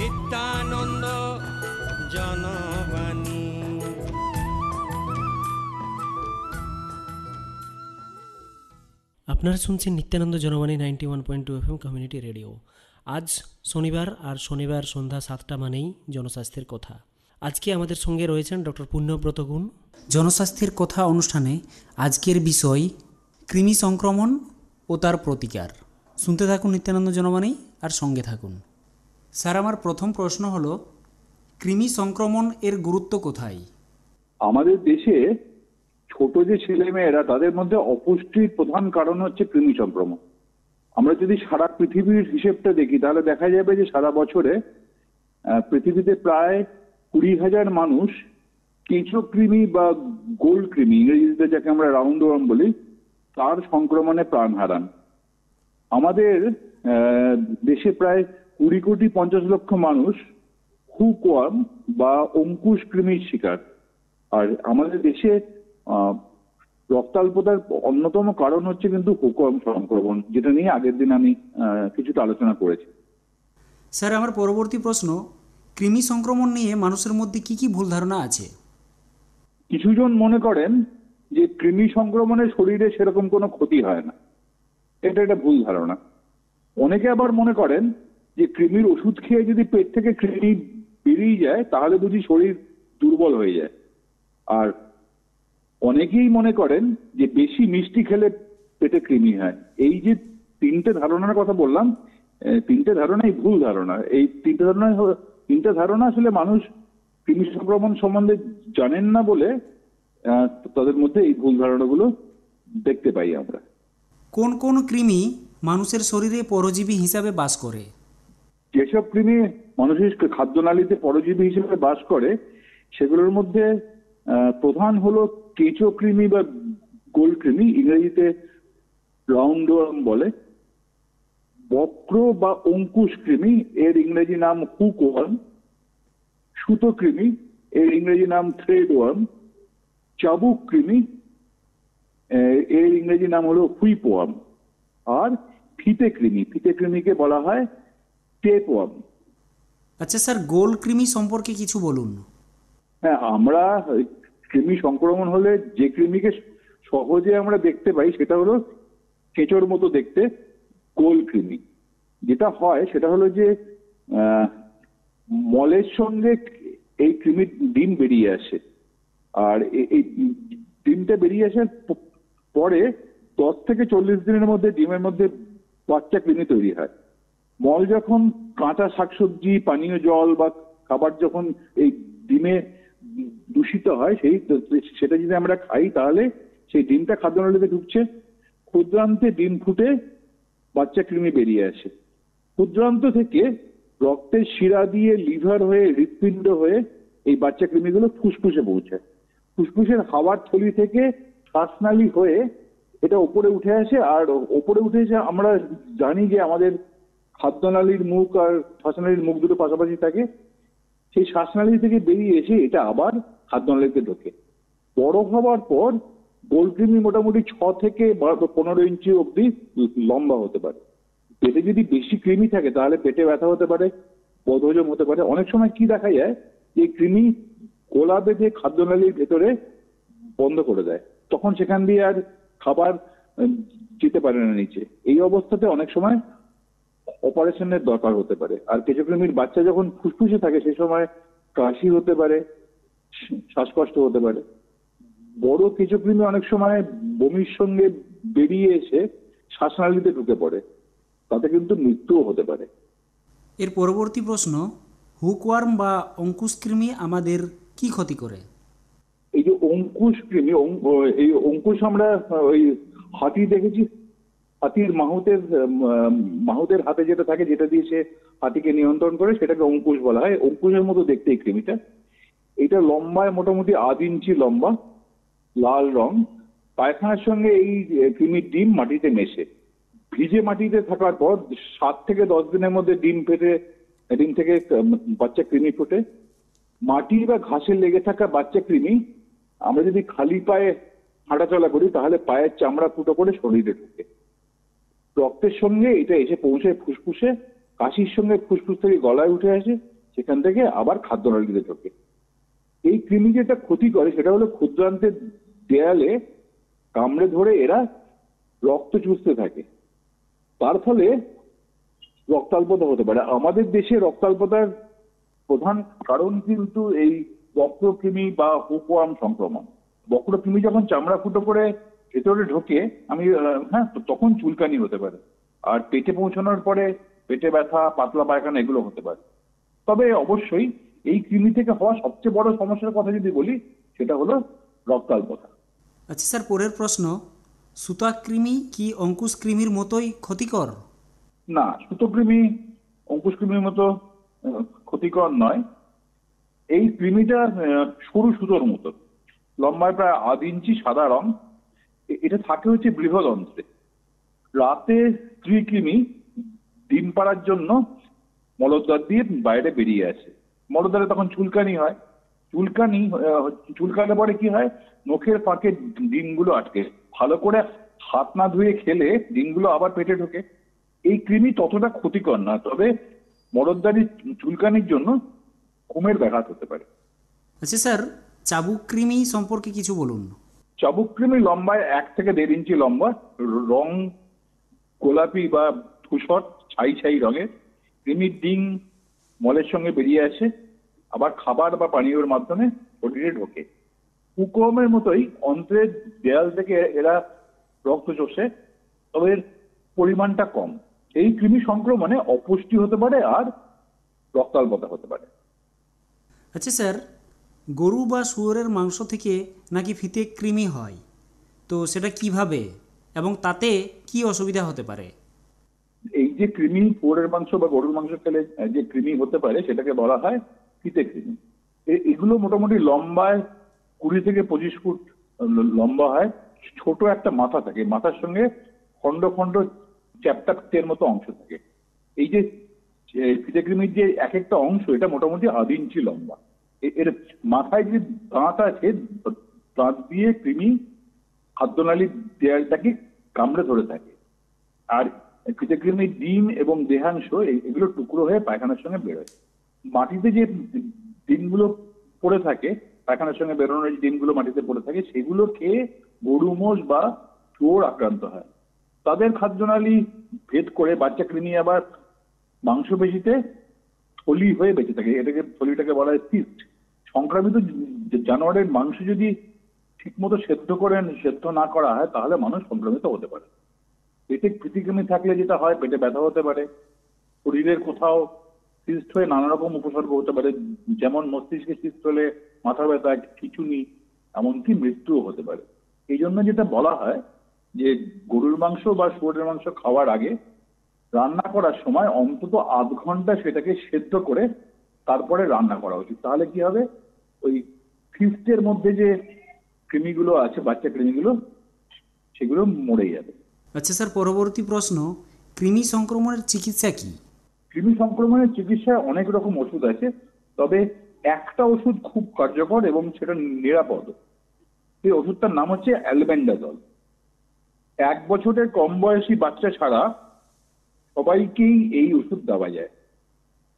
নিত্যানন্দ জনবাণী। আপনারা শুনছেন Nityananda Janabani ninety one point two F M community radio. আজ শনিবার আর শনিবার সন্ধ্যা সাতটা মানেই জনস্বাস্থ্যের কথা। আজকে আমাদের সঙ্গে রয়েছেন ডক্টর পুণ্যব্রত গুণ। জনস্বাস্থ্যের কথা অনুষ্ঠানে আজকের বিষয় কৃমি সংক্রমণ ও তার প্রতিকার। শুনতে থাকুন নিত্যানন্দ জনবাণী আর সঙ্গে থাকুন। স্যার, আমার প্রথম প্রশ্ন হলো, কৃমি সংক্রমণ এর গুরুত্ব কোথায়? আমাদের দেশে ছোট যে ছেলে মেয়েরা তাদের মধ্যে অপুষ্টির প্রধান কারণ হচ্ছে কৃমি সংক্রমণ। আমরা যদি সারা পৃথিবীর হিসেবটা দেখি, তাহলে দেখা যাবে যে সারা বছরে পৃথিবীতে প্রায় কুড়ি হাজার মানুষ কেঁচো কৃমি বা গোল কৃমি, ইংরেজিতে যাকে আমরা রাউন্ড ওয়ার্ম বলি, তার সংক্রমণে প্রাণ হারান। আমাদের দেশে প্রায় কুড়ি কোটি পঞ্চাশ লক্ষ মানুষ হুকওয়ার্ম বা অঙ্কুশ কৃমির শিকার। আর আমাদের দেশে রক্তাল্পতার অন্যতম কারণ হচ্ছে কিন্তু হুকওয়ার্ম সংক্রমণ যেটা নিয়ে আগের দিন আমি কিছুটা আলোচনা করেছি। স্যার আমার পরবর্তী প্রশ্ন কৃমি সংক্রমণ নিয়ে মানুষের মধ্যে কি কি ভুল ধারণা আছে? কিছুজন মনে করেন যে কৃমি সংক্রমণে শরীরে সেরকম কোনো ক্ষতি হয় না। এটা একটা ভুল ধারণা। অনেকে আবার মনে করেন যে কৃমির ওষুধ খেয়ে যদি পেট থেকে কৃমি বেরিয়ে যায়, তাহলে বুঝি শরীর দুর্বল হয়ে যায়। আর অনেকেই মনে করেন যে বেশি মিষ্টি খেলে পেটে কৃমি হয়। এই যে তিনটে ধারণার কথা বললাম তিনটে ধারণাই ভুল ধারণা। এই তিনটে ধারণা তিনটে ধারণা আসলে মানুষ কৃমি সংক্রমণ সম্বন্ধে জানেন না বলে তাদের মধ্যে এই ভুল ধারণাগুলো দেখতে পাই আমরা। কোন কোন কৃমি মানুষের শরীরে পরজীবী হিসাবে বাস করে? যেসব কৃমি মানুষের খাদ্যনালীতে পরজীবী হিসেবে বাস করে, সেগুলোর মধ্যে প্রধান হলো কেঁচো কৃমি বা গোল কৃমি, ইংরেজিতে রাউন্ড বলে। বক্র বা অঙ্কুশ কৃমি, এর ইংরেজি নাম হুক ওয়ার্ম সুতো কৃমি, এর ইংরেজি নাম থ্রেড ওয়ার্ম চাবুক কৃমি এর ইংরেজি নাম হলো হুইপ ওয়ার্ম আর ফিতে কৃমি, ফিতে কৃমিকে বলা হয় টেপ ওয়ার্ম আচ্ছা স্যার গোল কৃমি সম্পর্কে কিছু বলুন। হ্যাঁ আমরা কৃমি সংক্রমণ হলে যে কৃমিকে সহজে আমরা দেখতে পাই সেটা হলো কেঁচোর মতো দেখতে গোল কৃমি। যেটা হয় সেটা হলো যে মলের সঙ্গে এই কৃমির ডিম বেরিয়ে আসে। আর এই ডিমটা বেরিয়ে আসার পরে দশ থেকে চল্লিশ দিনের মধ্যে ডিমের মধ্যে বাচ্চা কৃমি তৈরি হয়। মল যখন কাঁচা শাকসবজি, পানীয় জল বা খাবার যখন এই ডিমে দূষিত হয়, সেই সেটা যদি আমরা খাই, তাহলে সেই ডিমটা খাদ্যনালীতে ঢুকছে। ক্ষুদ্রান্তে ডিম ফুটে বাচ্চা কৃমি বেরিয়ে আসে। ক্ষুদ্রান্ত থেকে রক্তের শিরা দিয়ে লিভার হয়ে হৃৎপিণ্ড হয়ে এই বাচ্চা কৃমিগুলো ফুসফুসে পৌঁছায়। ফুসফুসের হাওয়ার থলি থেকে শ্বাসনালী হয়ে এটা ওপরে উঠে আসে, আর ওপরে উঠে এসে আমরা জানি যে আমাদের খাদ্যনালীর মুখ আর শ্বাসনালীর মুখ দুটো পাশাপাশি থাকে, সেই শ্বাসনালী থেকে বেরিয়ে এসে এটা আবার খাদ্যনালীতে ঢোকে। বড় হওয়ার পর গোলকৃমি মোটামুটি ছ থেকে পনেরো ইঞ্চি অবধি লম্বা হতে পারে। পেটে যদি বেশি কৃমি থাকে, তাহলে পেটে ব্যথা হতে পারে, বদহজম হতে পারে। অনেক সময় কি দেখা যায়, যে কৃমি গোলা বেঁধে খাদ্যনালীর ভেতরে বন্ধ করে দেয়। তখন সেখান দিয়ে আর খাবার যেতে পারে না নিচে। এই অবস্থাতে অনেক সময় অপারেশনের দরকার হতে পারে। আর কেঁচোকৃমির বাচ্চা যখন ফুসফুসে থাকে সে সময় কাশি হতে পারে শ্বাসকষ্ট হতে পারে। বড় কেঁচোকৃমি অনেক সময় বমির সঙ্গে বেরিয়ে এসে শ্বাসনালীতে ঢুকে পড়ে। তাতে কিন্তু মৃত্যুও হতে পারে। এর পরবর্তী প্রশ্ন হুকওয়ার্ম বা অঙ্কুশ কৃমি আমাদের কি ক্ষতি করে? এই যে অঙ্কুশ কৃমি এই অঙ্কুশ আমরা ওই হাতি দেখেছি হাতির মাহুতের মাহুতের হাতে যেটা থাকে, যেটা দিয়ে সে হাতিকে নিয়ন্ত্রণ করে, সেটাকে অঙ্কুশ বলা হয়। অঙ্কুশের মতো দেখতে এই কৃমিটা এটা লম্বায় মোটামুটি আধ ইঞ্চি লম্বা, লাল রং। পায়খানার সঙ্গে এই কৃমির ডিম মাটিতে মেশে। ভিজে মাটিতে থাকার পর সাত থেকে দশ দিনের মধ্যে ডিম ফেটে, ডিম থেকে বাচ্চা কৃমি ফোটে। মাটি বা ঘাসে লেগে থাকা বাচ্চা কৃমি, আমরা যদি খালি পায়ে হাঁটাচলা করি, তাহলে পায়ের চামড়া ফুটো করে শরীরে ঢুকে। রক্তের সঙ্গে এটা এসে পৌঁছায় ফুসফুসে, কাশির সঙ্গে ফুসফুস থেকে গলায় উঠে আসে, সেখান থেকে আবার খাদ্যনালীতে ঢোকে। এই কৃমি যেটা ক্ষতি করে সেটা হলো ক্ষুদ্রান্তের দেয়ালে কামড়ে ধরে এরা রক্ত চুষতে থাকে। তার ফলে রক্তাল্পতা হতে পারে। আমাদের দেশে রক্তাল্পতার প্রধান কারণ কিন্তু এই বক্রকৃমি বা হুকোয়াম সংক্রমণ। বক্রকৃমি যখন চামড়া ফুটো করে ভেতরে ঢোকে আমি হ্যাঁ তখন চুলকানি হতে পারে। আর পেটে পৌঁছানোর পরে পেটে ব্যথা পাতলা পায়খানা এগুলো হতে পারে। তবে অবশ্যই এই কৃমি থেকে হওয়া সবচেয়ে বড় সমস্যার কথা যদি বলি সেটা হলো রক্তাল্পতা আচ্ছা স্যার পরের প্রশ্ন সুতাকৃমি কি অঙ্কুশ কৃমির মতোই ক্ষতিকর? না সুতোকৃমি অঙ্কুশ কৃমির মতো ক্ষতিকর নয়। এই কৃমিটা সরু সুতোর মতো। লম্বায় প্রায় আধ ইঞ্চি সাদা রং এটা থাকে হচ্ছে বৃহদন্ত্রে। রাতে স্ত্রী কৃমি ডিম পাড়ার জন্য মলদ্বার দিয়ে বাইরে বেরিয়ে আসে। মলদ্বারে তখন চুলকানি হয়। চুলকানি আহ, চুলকালে পরে কি হয়? নখের ফাঁকে ডিমগুলো আটকে। ভালো করে হাত না ধুয়ে খেলে ডিমগুলো আবার পেটে ঢোকে। এই কৃমি ততটা ক্ষতিকর না তবে মরদ্দারি চুলকানির জন্য ঘুমের ব্যাঘাত হতে পারে। আচ্ছা স্যার চাবুক কৃমি সম্পর্কে কিছু বলুন। চাবুক কৃমি লম্বায় এক থেকে দেড় ইঞ্চি লম্বা, র- গোলাপি বা ধূসর, ছাই ছাই রঙের। কৃমির ডিং মলের সঙ্গে বেরিয়ে আসে, আবার খাবার বা পানীয়র মাধ্যমে শরীরে ঢোকে। কুকমের মতোই অন্ত্রের দেয়াল থেকে এরা রক্ত চষে, তবে পরিমাণটা কম। এই কৃমি সংক্রমণে অপুষ্টি হতে পারে আর রক্তাল্পতা হতে পারে। আচ্ছা স্যার গরু বা শুয়োরের মাংস থেকে নাকি ফিতে কৃমি হয়? তো সেটা কীভাবে এবং তাতে কি অসুবিধা হতে পারে? এই যে কৃমি পোড়ের মাংস বা গরুর মাংস খেলে যে কৃমি হতে পারে, সেটাকে বলা হয় ফিতে কৃমি। এগুলো মোটামুটি লম্বায় কুড়ি থেকে পঁচিশ ফুট লম্বা হয়। ছোট একটা মাথা থাকে। মাথার সঙ্গে খন্ড খন্ড চ্যাপ্টার মতো অংশ থাকে। এই যে ফিতে কৃমির যে এক একটা অংশ, এটা মোটামুটি আধ ইঞ্চি লম্বা। এর মাথায় যে দাঁত আছে, দাঁত দিয়ে কৃমি খাদ্যনালীর দেয়ালটাকে কামড়ে ধরে থাকে। আর কৃতকৃমির ডিম এবং দেহাংশ এগুলো টুকরো হয়ে পায়খানার সঙ্গে বেরোয়। মাটিতে যে ডিমগুলো পড়ে থাকে, পায়খানার সঙ্গে বেরোনোর যে ডিমগুলো মাটিতে পড়ে থাকে, সেগুলো খেয়ে গরু, মোষ বা চোর আক্রান্ত হয়। তাদের খাদ্যনালী ভেদ করে বাচ্চা কৃমি আবার মাংসপেশিতে থলি হয়ে বেঁচে থাকে। এটাকে থলিটাকে বলা হয় সিস্ট। সংক্রামিত জানোয়ারের মাংস যদি ঠিকমতো সেদ্ধ করে সেদ্ধ না করা হয়, তাহলে মানুষ সংক্রমিত হতে পারে। পেটে প্রতিক্রমী থাকলে যেটা হয়, পেটে ব্যথা হতে পারে, শরীরের কোথাও সিস্ট হয়ে নানা রকম উপসর্গ হতে পারে, যেমন মস্তিষ্কে সিস্ট হলে মাথা ব্যথা, খিচুনি, এমনকি মৃত্যুও হতে পারে। এই জন্য যেটা বলা হয় যে গরুর মাংস বা শুয়োরের মাংস খাওয়ার আগে রান্না করার সময় অন্তত আধ ঘণ্টা সেটাকে সেদ্ধ করে তারপরে রান্না করা উচিত। তাহলে কি হবে? ওই ফিস্টের মধ্যে যে কৃমিগুলো আছে বাচ্চা কৃমিগুলো সেগুলো মরে যাবে। আচ্ছা স্যার পরবর্তী প্রশ্ন কৃমি সংক্রমণের চিকিৎসা কি? কৃমি সংক্রমণের চিকিৎসায় অনেক রকম ওষুধ আছে তবে একটা ওষুধ খুব কার্যকর এবং সেটা নিরাপদ। সেই ওষুধটার নাম হচ্ছে অ্যালবেন্ডাজল। এক বছরের কম বয়সী বাচ্চা ছাড়া সবাইকেই এই ওষুধ দেওয়া যায়।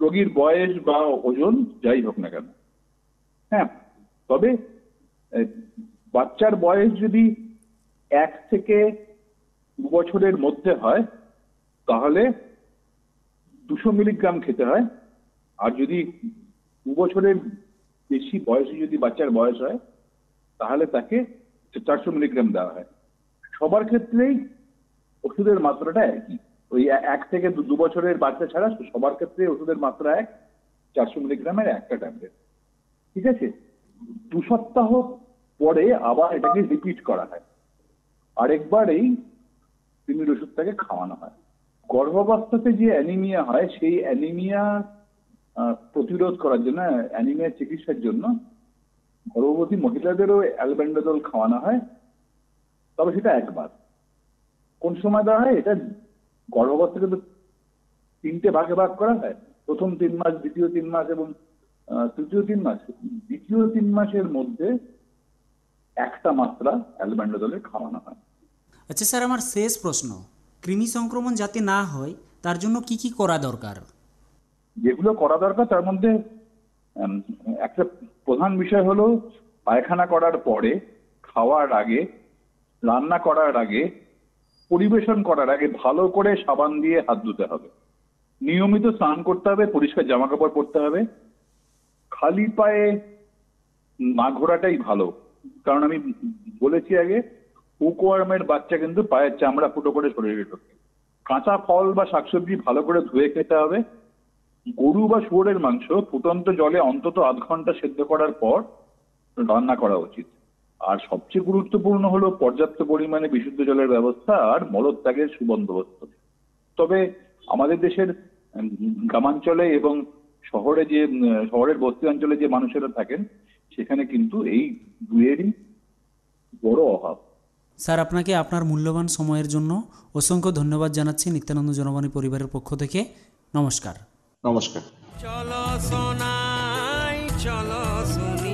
রোগীর বয়স বা ওজন যাই হোক না কেন। হ্যাঁ তবে বাচ্চার বয়স যদি এক থেকে দু বছরের মধ্যে হয়, তাহলে দুশো মিলিগ্রাম খেতে হয়। আর যদি দু বছরের বেশি বয়সে যদি বাচ্চার বয়স হয়, তাহলে তাকে চারশো মিলিগ্রাম দেওয়া হয়। সবার ক্ষেত্রেই ওষুধের মাত্রাটা একই। ওই এক থেকে দু বছরের বাচ্চা ছাড়া সবার ক্ষেত্রে ওষুধের মাত্রা এক, চারশো মিলিগ্রামের একটা ট্যাবলেট। ঠিক আছে? দু সপ্তাহ পরে আবার এটাকে রিপিট করা হয়। আরেকবার এই ওষুধটাকে খাওয়ানো হয়। গর্ভাবস্থাতে যে অ্যানিমিয়া হয়, সেই অ্যানিমিয়া প্রতিরোধ করার জন্য, অ্যানিমিয়া চিকিৎসার জন্য গর্ভবতী মহিলাদেরও অ্যালবেন্ডাজল খাওয়ানো হয়। তবে সেটা একবার। কোন সময় দেওয়া হয়? এটা গর্ভাবস্থাকে তো তিনটে ভাগে ভাগ করা হয়। প্রথম তিন মাস দ্বিতীয় তিন মাস এবং তৃতীয় তিন মাস। দ্বিতীয় তিন মাসের মধ্যে একটা মাত্রা অ্যালবেন্ডাজলের খাওয়ানো হয়। আচ্ছা স্যার আমার শেষ প্রশ্ন। কৃমি সংক্রমণ যাতে না হয় তার জন্য কি কি করা দরকার? যেগুলো করা দরকার তার মধ্যে একটা প্রধান বিষয় হলো পায়খানা করার পরে খাওয়ার আগে রান্না করার আগে পরিবেশন করার আগে ভালো করে সাবান দিয়ে হাত ধুতে হবে। নিয়মিত স্নান করতে হবে, পরিষ্কার জামা কাপড় পরতে হবে। খালি পায়ে না ঘোরাটাই ভালো। কারণ আমি বলেছি আগে উকোয়ার্মের বাচ্চা কিন্তু পায়ের চামড়া ফুটো করে শরীরে ঢোকে। কাঁচা ফল বা শাকসবজি ভালো করে ধুয়ে খেতে হবে। গরু বা শুয়োরের মাংস ফুটন্ত জলে অন্তত আধ ঘণ্টা সেদ্ধ করার পর রান্না করা উচিত। আর সবচেয়ে গুরুত্বপূর্ণ হলো পর্যাপ্ত পরিমাণে বিশুদ্ধ জলের ব্যবস্থা আর মলত্যাগের সুবন্দোবস্ত। তবে আমাদের দেশের গ্রামাঞ্চলে এবং শহরে যে শহরের বস্তি অঞ্চলে যে মানুষেরা থাকেন সেখানে কিন্তু এই দুয়েরই বড় অভাব। স্যার আপনাকে আপনার মূল্যবান সময়ের জন্য অসংখ্য ধন্যবাদ জানাচ্ছি নিত্যানন্দ জনবাণী পরিবারের পক্ষ থেকে। নমস্কার। নমস্কার। চলো সোনাই চলো সোনি